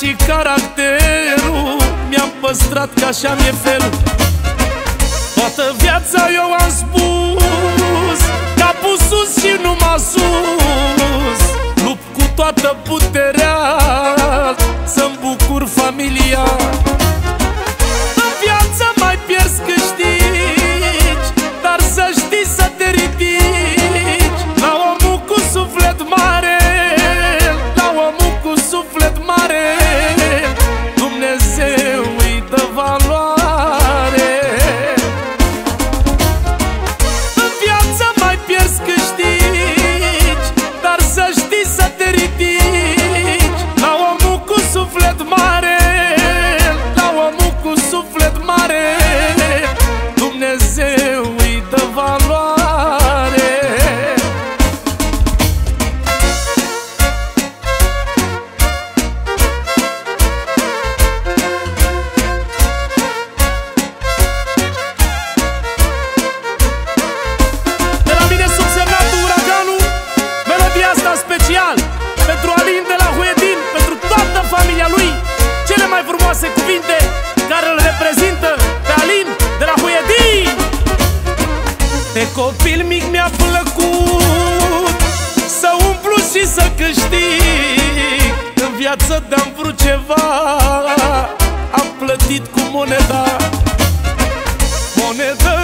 și caracterul mi-a păstrat că așa mi-e felul. Toată viața eu am spus Capul sus și numai sus. Lupt cu toată puterea Să-mi bucur familia. am vrut ceva Am plătit cu moneda. Moneda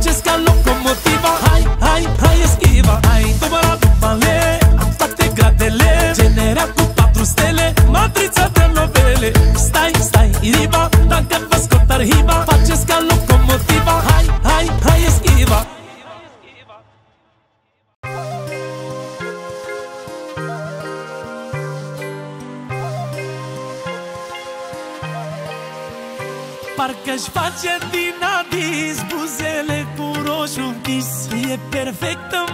Just gigantesca locomotiva. E perfectă,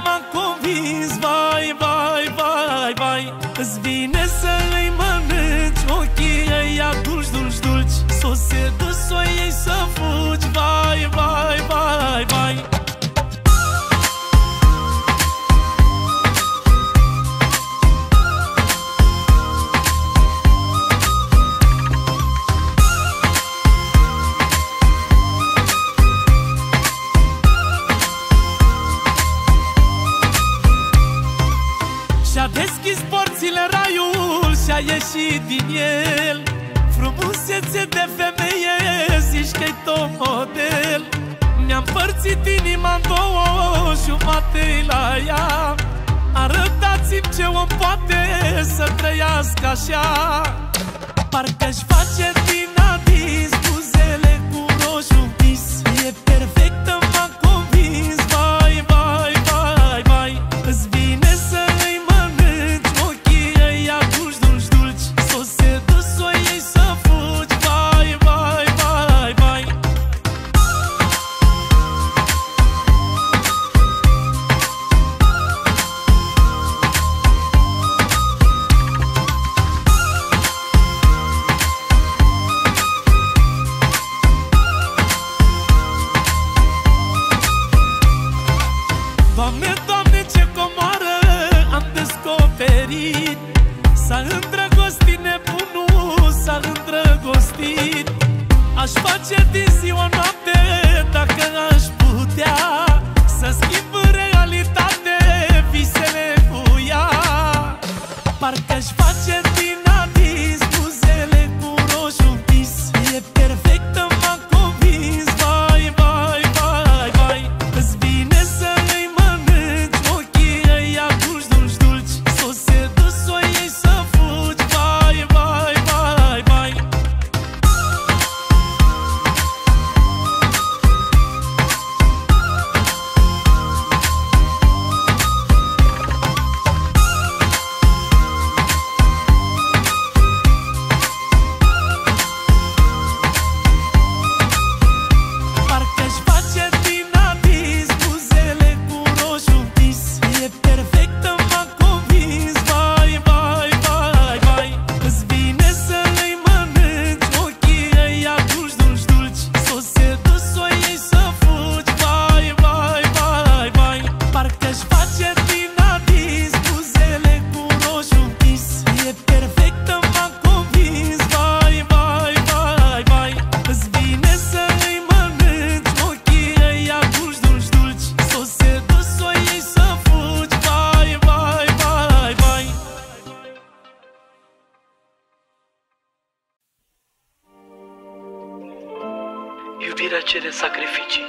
cere sacrificii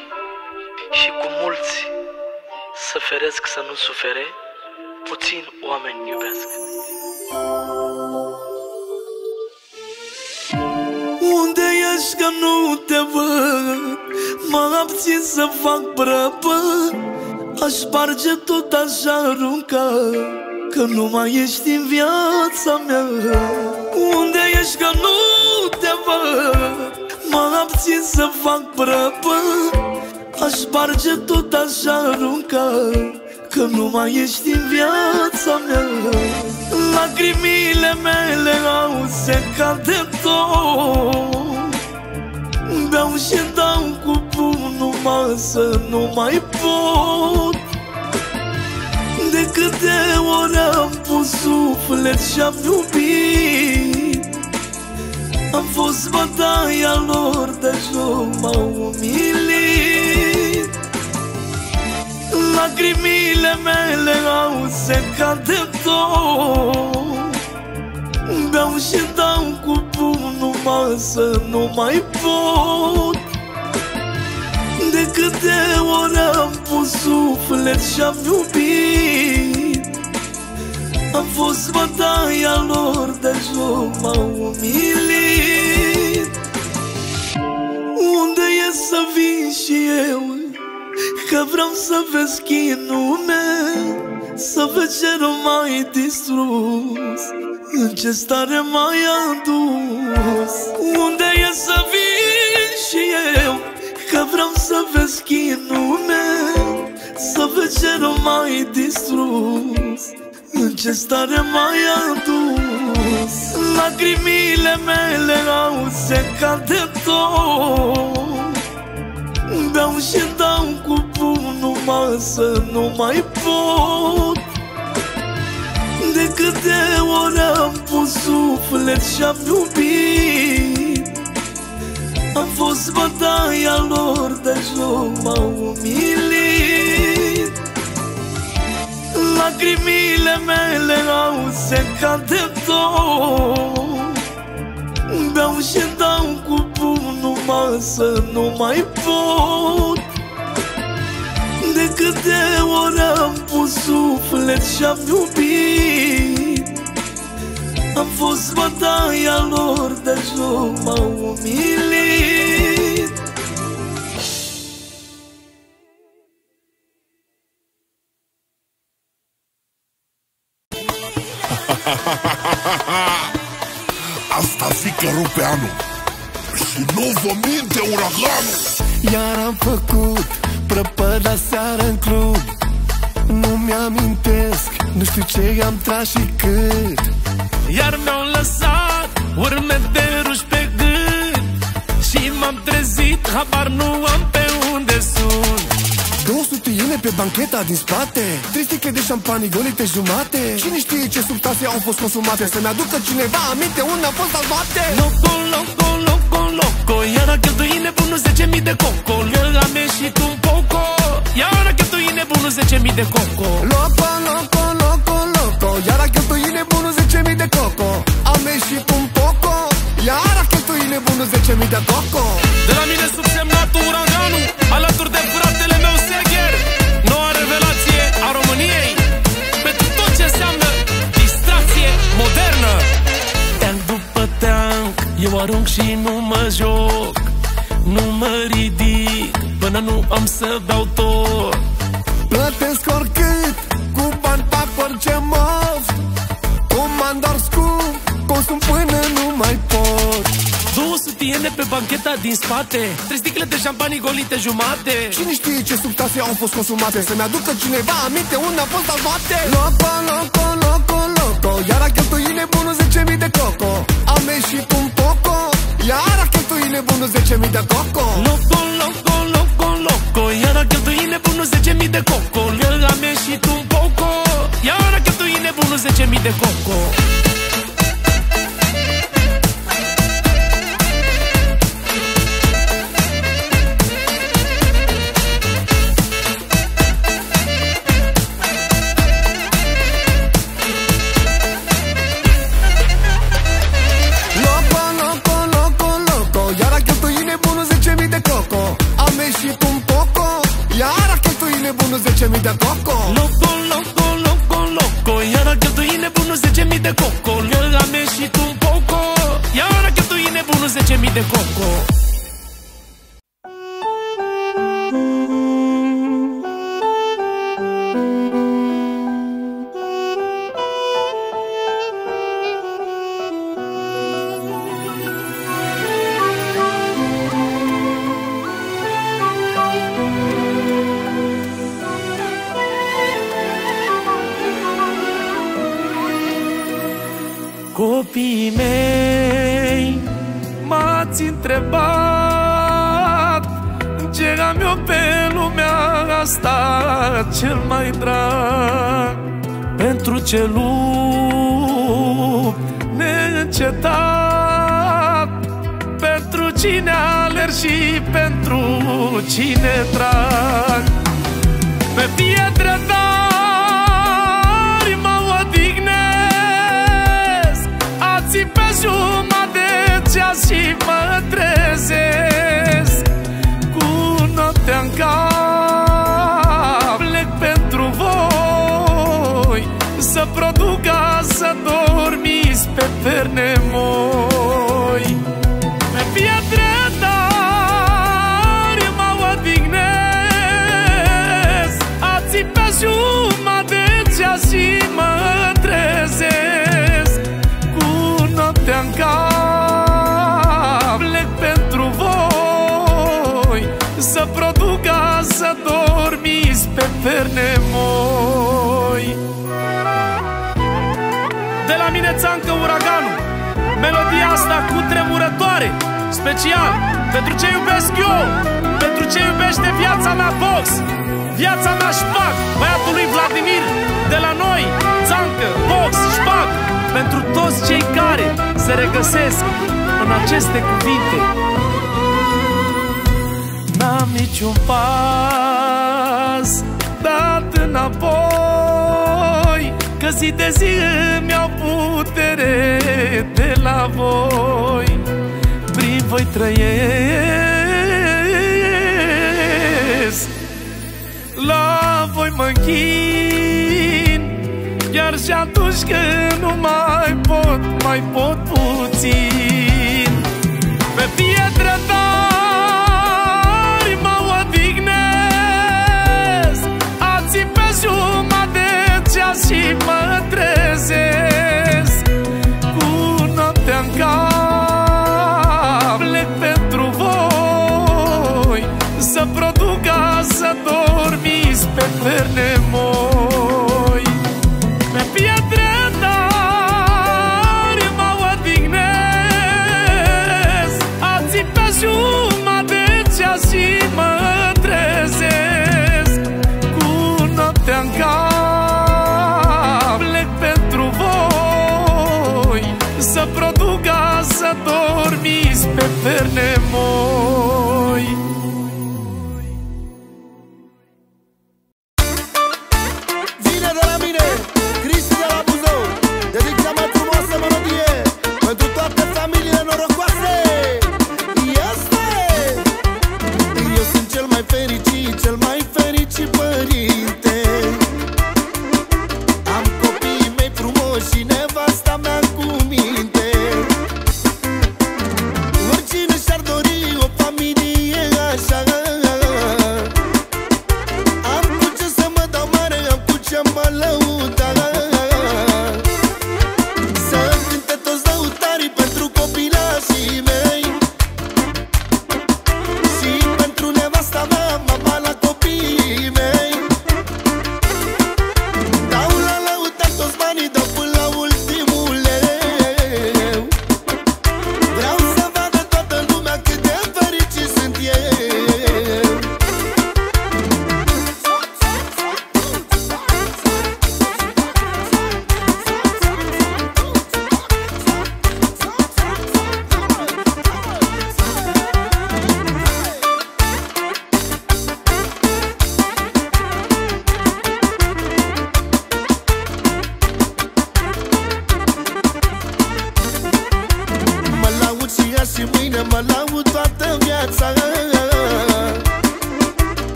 și cu mulți să feresc să nu sufere, puțin oameni iubesc. Unde ești că nu te văd? Mă abțin să fac prăpă Aș sparge tot așa arunca Că nu mai ești în viața mea Unde ești că nu te văd? Mă abțin să fac prăpă. Aș sparge tot așa arunca Că nu mai ești în viața mea. Lacrimile mele au secat de tot. Beau și dau cu bunul masă Nu mai pot. De câte ori am pus suflet și-am iubit Am fost bătaia lor de joc M-au umilit. Lacrimile mele au secat de tot. Beau și dau cu bunul masă Nu mai pot. De câte ori am pus suflet și-am iubit Am fost bătaia lor de joc M-au umilit. Unde e să vin și eu? Că vreau să vezi chinul meu Să vezi ce nu mai distrus. În ce stare mai adus? Unde e să vin și eu? Că vreau să vezi chinul meu Să vezi ce nu mai distrus În ce stare mai adus? Lacrimile mele au secat de tot. Beau și dau cu bunul masă Nu mai pot. De câte ori am pus suflet și-am iubit Am fost bătaia lor de joc M-au umilit Lacrimile mele au secat de tot. Beau și dau cu bunul masă Nu mai pot. De câte ori am pus suflet și-am iubit Am fost bătaia lor de joc M-au umilit rupe anul. Și nu vă minte uraganul. Iar am făcut prăpăda seară în club. Nu mi-amintesc, nu știu ce am tras și cât. Iar mi-au lăsat urme de ruși pe gând Și m-am trezit, habar nu am pe unde sunt 200 iene pe bancheta din spate. Trei sticle de șampanii golite jumate. Cine știe ce substanțe au fost consumate? Să-mi aducă cineva aminte unde am fost salvate. Loco, loco, loco, loco Iar a cheltui nebunul 10.000 de coco. Lângă am ieșit un poco Iar a cheltui nebunul 10.000 de coco. Loco, loco, loco, loco Iar a cheltuit nebunul 10.000 de coco. Am ieșit un poco Iar a cheltuit nebunul 10.000 de coco. De la mine subsemnatul arunc și nu mă joc Nu mă ridic Până nu am să beau tot. Plătesc oricât Cu bani pe orice mov Comandor scump Consum până nu mai pot. 200 iene pe bancheta din spate Trei sticle de șampanii golite jumate. Cine știe ce substanțe au fost consumate? Să-mi aducă cineva aminte unde a fost salvate Loco, loco, loco, loco Iar a cheltuit nebunul 10.000 de coco. Am ieșit un poco. Iar a cheltuit nebunul 10.000 de coco. Loco, loco, loco, loco. Iar a cheltuit nebunul 10.000 de coco. El am ieșit un poco. Iar a cheltuit nebunul 10.000 de coco Loco, loco, loco, loco Iar a cheltuit nebunul 10.000 de coco 14.000 de coco Pentru ce lupt neîncetat. Pentru cine alerg și pentru cine trag dormiți asta cu tremurătoare. Special pentru ce iubesc eu Pentru ce iubește viața mea Box Viața mea Șpac Băiatul lui Vladimir De la noi Țancă, Box, Șpac. Pentru toți cei care se regăsesc În aceste cuvinte. N-am niciun pas Dat înapoi Că zi de zi îmi iau putere de la voi. Prin voi trăiesc. La voi mă închin Chiar și atunci când nu mai pot, mai pot puțin. Pe pietre tari mă odihnesc Ații pe jumătate de ceas și mă trezesc Cu noaptea în cap. Plec pentru voi Să produc ca să dormiți pe perne dormiți pe perne moi. Vine de la mine, Cristi de la Buzău Dedic cea mai frumoasă melodie Pentru toate familiile norocoase. Este! Eu sunt cel mai fericit, cel mai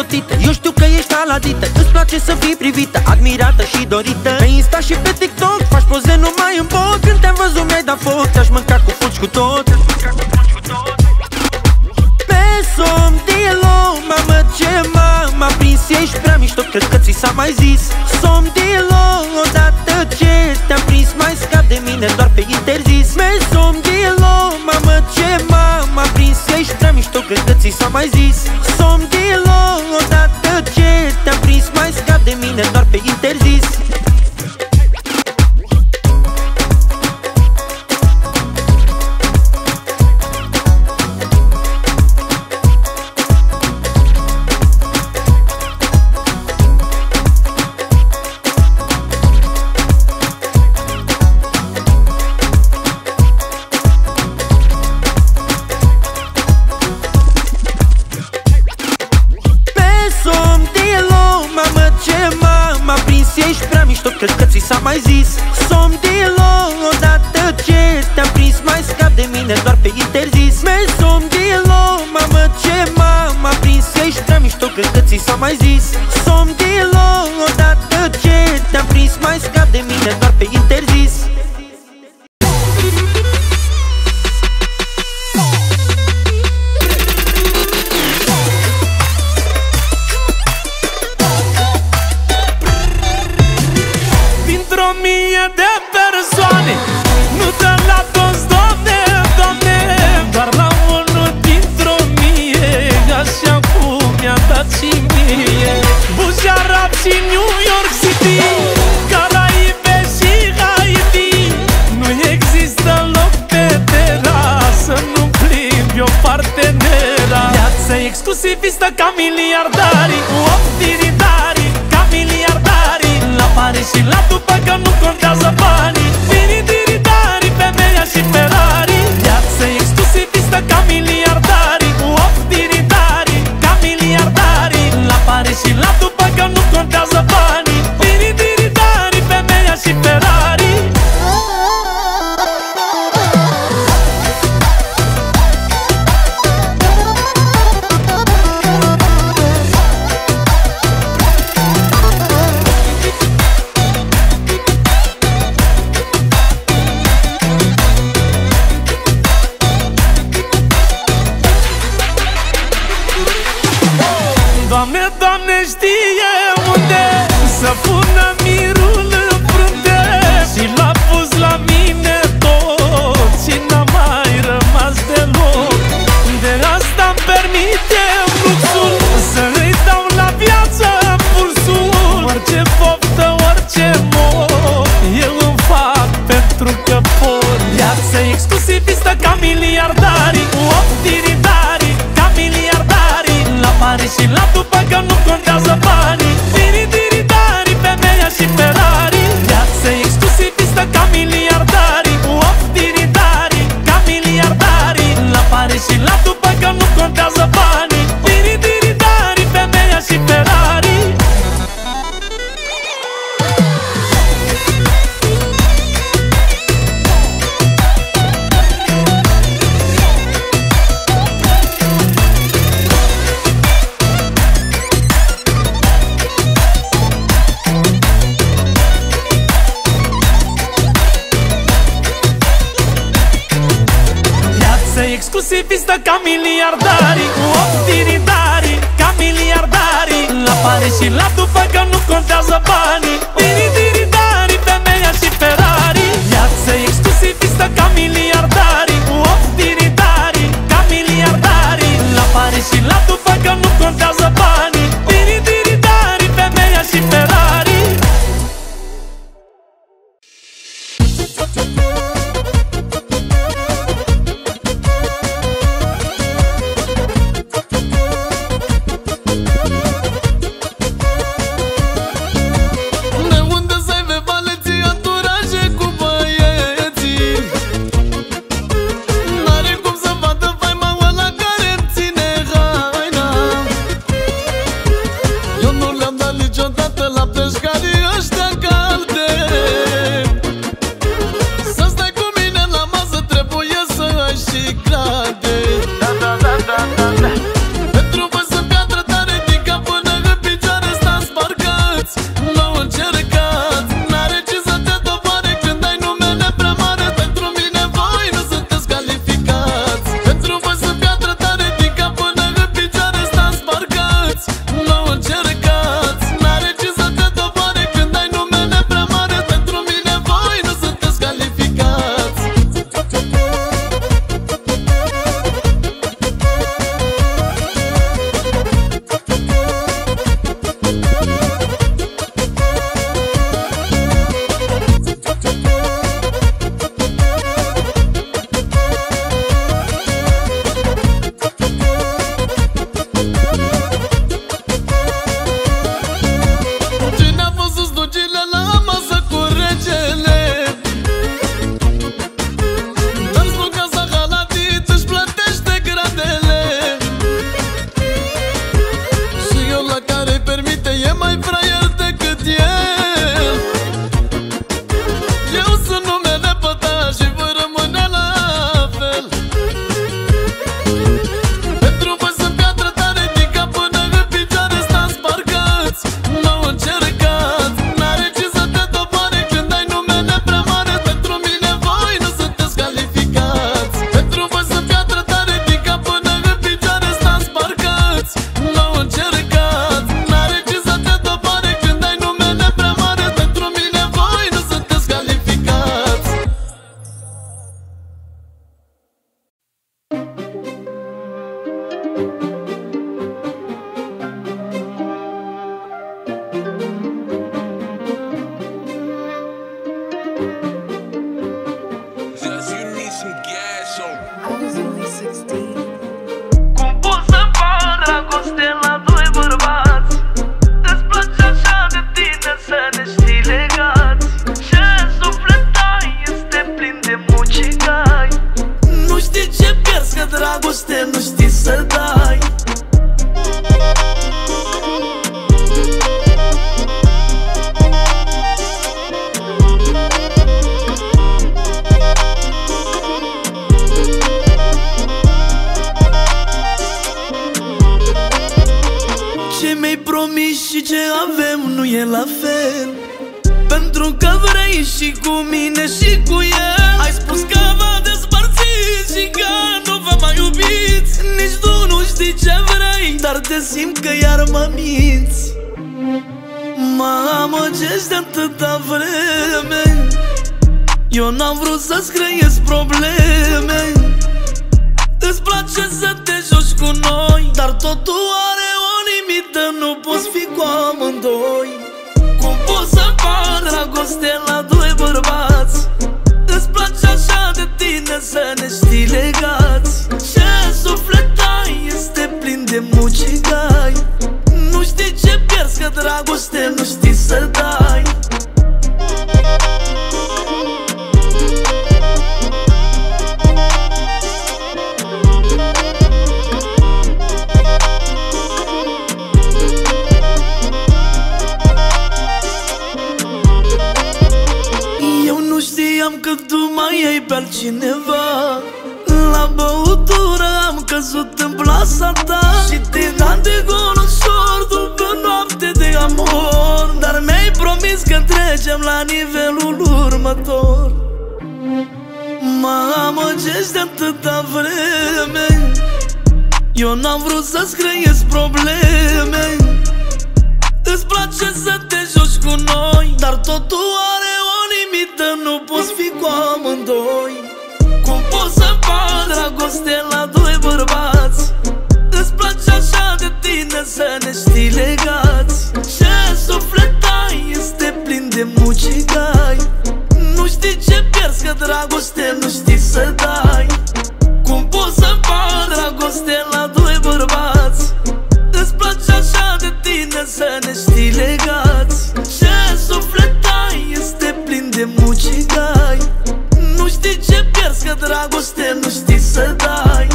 ocotite Eu știu că ești aladită Îți place să fii privită, admirată și dorită. Pe Insta și pe TikTok faci poze numai în bot. Când te-am văzut mi-ai dat foc Te-aș mânca cu fuci cu tot. Mesom de low, mamă ce m-am aprins. Ești prea mișto, cred că ți s-a mai zis. Som Camiliardo. Căzut în plasa ta. Și te dat de gol ușor după noapte de amor. Dar mi-ai promis că trecem la nivelul următor. Mă amăgești de atâta vreme. Eu n-am vrut să-ți creezi probleme. Îți place să te joci cu noi Dar totul are o limită Nu poți fi cu amândoi. Cum poți să faci dragoste la doi bărbați. Îți place așa de tine să ne știi legați. Ce suflet ai este plin de mucigai. Nu știi ce pierzi că dragoste nu știi să dai. Cum poți să faci dragoste la doi bărbați? Îți place așa de tine să ne știi legați. Ce suflet ai este plin de mucigai că dragoste nu știi să dai.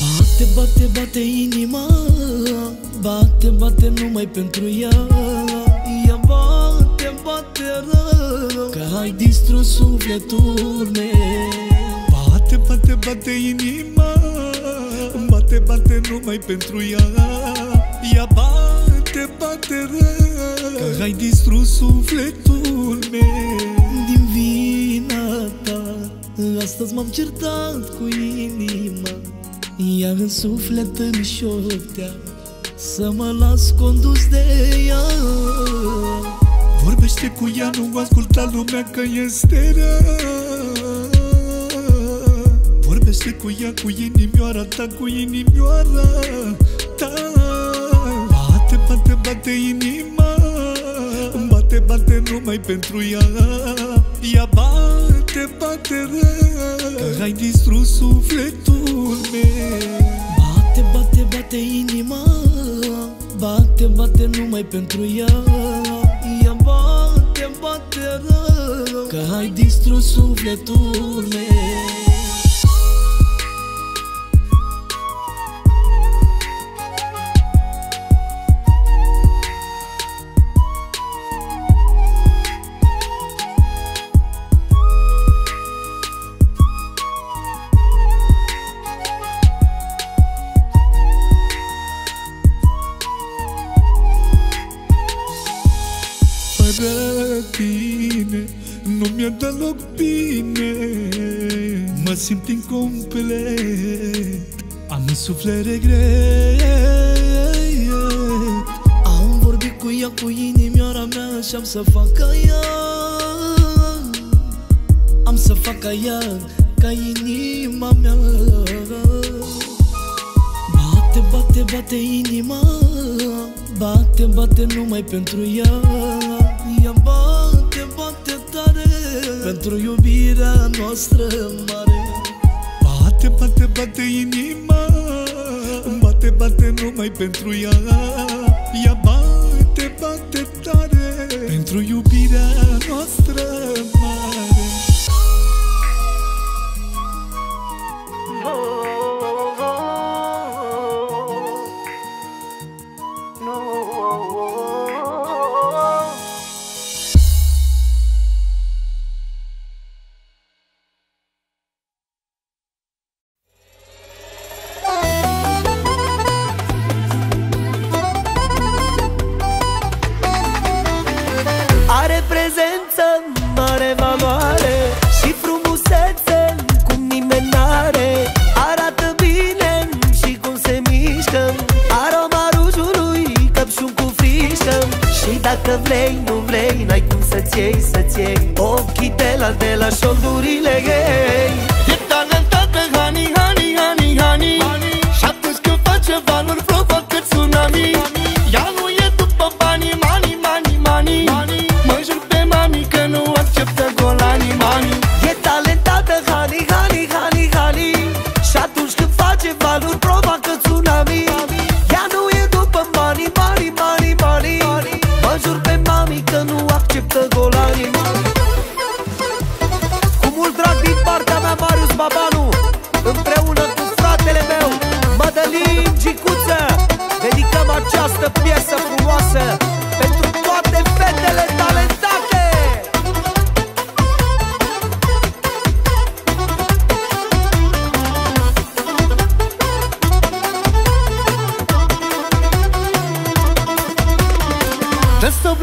Bate, bate, bate inima Bate, bate numai pentru ea. Ea bate, bate rău Că ai distrus sufletul meu Bate, bate, bate inima Bate, bate numai pentru ea. Ea bate, bate rău Că ai distrus sufletul meu. Din vina ta Astăzi m-am certat cu inima Ea în suflet îmi șoptea Să mă las condus de ea Vorbește cu ea, nu asculta lumea că este rea. Vorbește cu ea, cu inimioara ta, cu inimioara ta. Bate, bate, bate inima Bate, bate numai pentru ea. Ea bate, bate rău Că ai distrus sufletul meu. Bate, bate, bate inima Bate, bate numai pentru ea Ea bate, bate rău Că ai distrus sufletul meu simt incomplet Am în suflet regret Am vorbit cu ea, cu inimioara mea Și am să fac ca ea. Am să fac ca ea, ca inima mea. Bate, bate, bate inima. Bate, bate numai pentru ea. Ea bate, bate tare. Pentru iubirea noastră mare Bate, bate, bate inima Bate, bate numai pentru ea. Ea bate, bate tare Pentru iubirea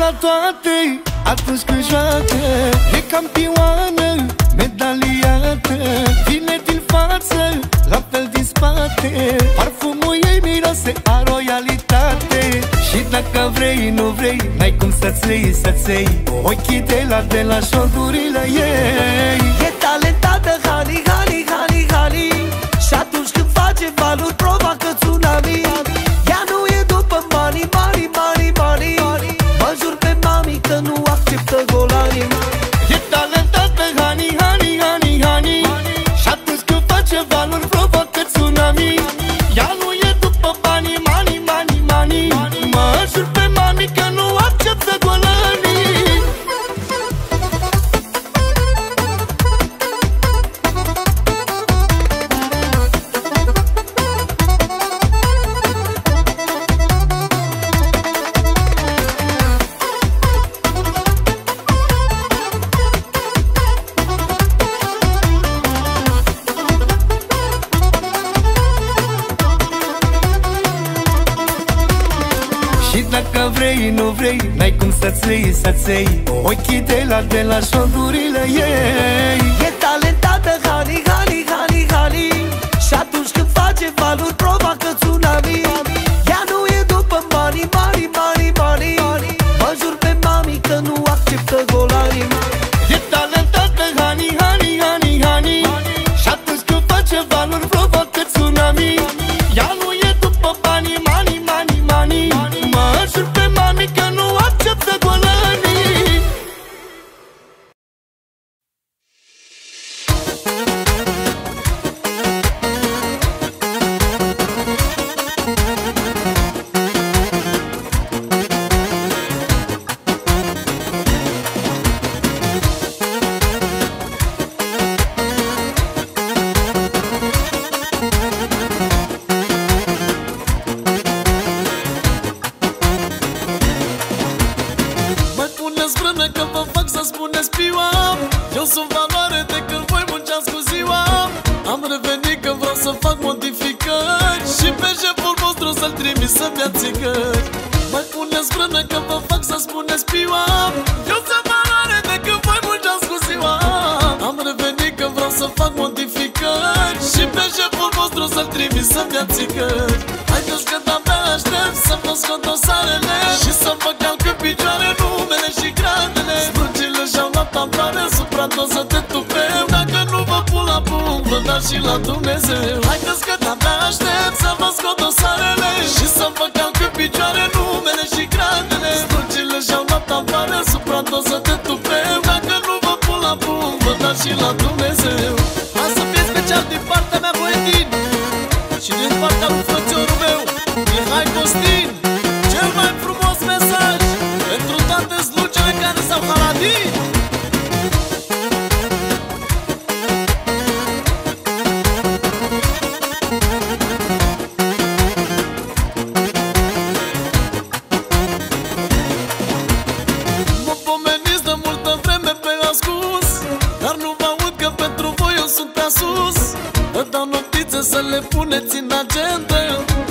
la toate Atunci când joacă E campioană, medaliată. Vine din față, la fel din spate. Parfumul ei miroase a royalitate. Și dacă vrei, nu vrei N-ai cum să-ți iei, să-ți iei Ochii de la de la șordurile ei. E talentată, Hali, Hali, Hali, Hali. Și atunci când face valuri, provoacă Hoy quité las de las le puneți în agenda.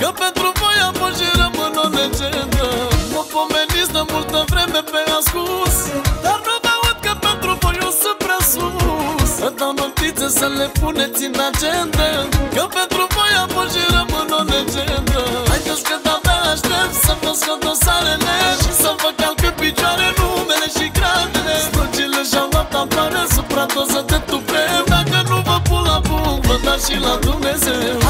Că pentru voi am fost și rămân o legendă. Mă pomeniți de multă vreme pe ascuns Dar nu vă aud că pentru voi eu sunt prea sus. Să dau notițe să le puneți în agenda. Că pentru voi am fost și rămân o legendă. Haideți că de-abia aștept să vă scot dosarele Și să vă calc în picioare numele și gradele. Slugile și-au luat amploare supra doză de tot bun, vă dați și la Dumnezeu